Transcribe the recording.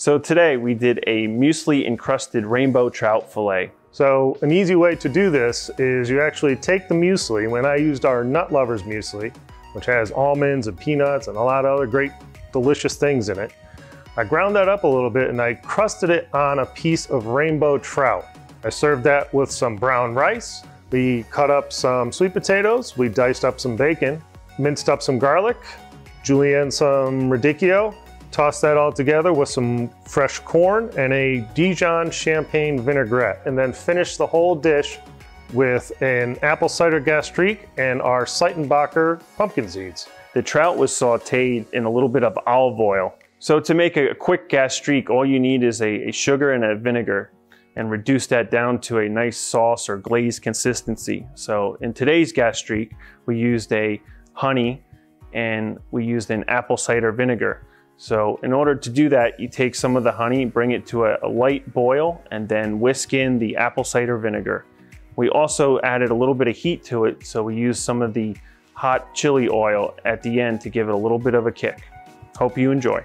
So today we did a muesli encrusted rainbow trout fillet. So an easy way to do this is you actually take the muesli, when I used our Nut Lovers muesli, which has almonds and peanuts and a lot of other great delicious things in it. I ground that up a little bit and I crusted it on a piece of rainbow trout. I served that with some brown rice. We cut up some sweet potatoes. We diced up some bacon, minced up some garlic, julienne some radicchio, Toss that all together with some fresh corn and a Dijon champagne vinaigrette, and then finish the whole dish with an apple cider gastrique and our Seitenbacher pumpkin seeds. The trout was sauteed in a little bit of olive oil. So to make a quick gastrique, all you need is a, a sugar and a vinegar and reduce that down to a nice sauce or glaze consistency. So in today's gastrique, we used a honey and we used an apple cider vinegar. So in order to do that, you take some of the honey, bring it to a, a, light boil, and then whisk in the apple cider vinegar. We also added a little bit of heat to it, so we used some of the hot chili oil at the end to give it a little bit of a kick. Hope you enjoy.